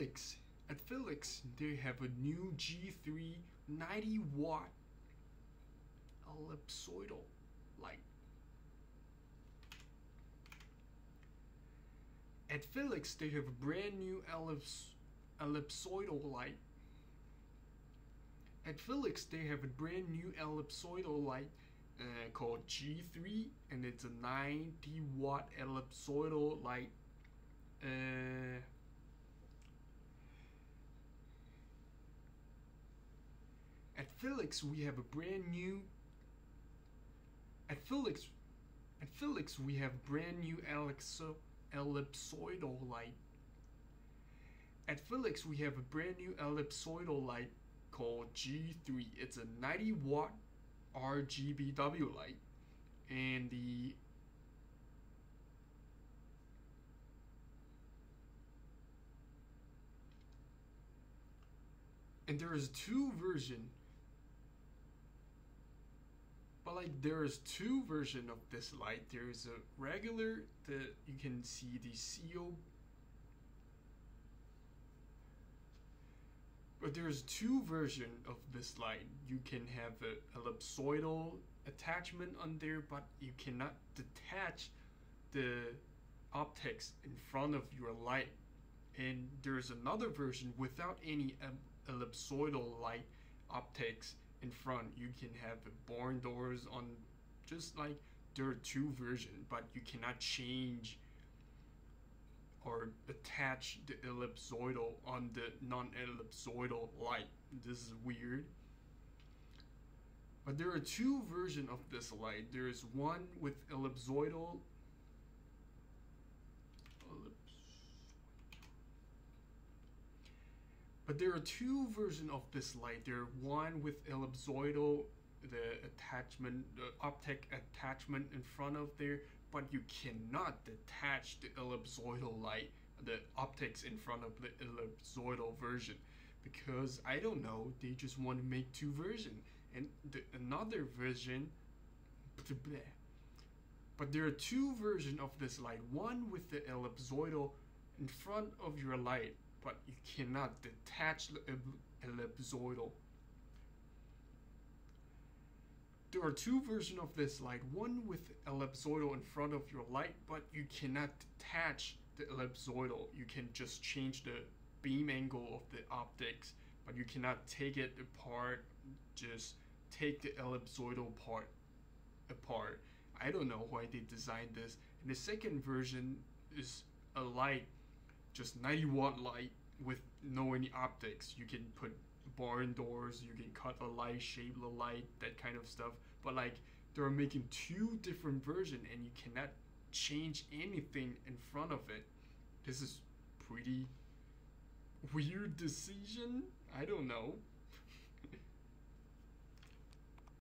Philips, at Philips, they have a new G3 90 watt ellipsoidal light. At Philips, they have a brand new ellips, ellipsoidal light. At Philips, they have a brand new ellipsoidal light uh, called G3, and it's a 90 watt ellipsoidal light. Uh, Philips, we have a brand new. At Philips, at Philips, we have brand new ellipso, ellipsoidal light. At Philips, we have a brand new ellipsoidal light called G3. It's a 90 watt RGBW light, and the and there is two version but like there is two version of this light. There is a regular that you can see the seal. but there's two version of this light. You can have a ellipsoidal attachment on there but you cannot detach the optics in front of your light. And there's another version without any ellipsoidal light optics in front you can have barn doors on just like there are two versions but you cannot change or attach the ellipsoidal on the non-ellipsoidal light. This is weird. But there are two versions of this light. There is one with ellipsoidal But there are two versions of this light. There one with ellipsoidal, the attachment, the optic attachment in front of there, but you cannot detach the ellipsoidal light, the optics in front of the ellipsoidal version, because I don't know. They just want to make two versions, and the, another version. But there are two versions of this light. One with the ellipsoidal in front of your light but you cannot detach the ellipsoidal. There are two versions of this light, one with ellipsoidal in front of your light, but you cannot detach the ellipsoidal. You can just change the beam angle of the optics, but you cannot take it apart, just take the ellipsoidal part apart. I don't know why they designed this. And the second version is a light just 90 watt light with no any optics. You can put barn doors, you can cut the light, shape the light, that kind of stuff. But like they're making two different versions and you cannot change anything in front of it. This is pretty weird decision. I don't know.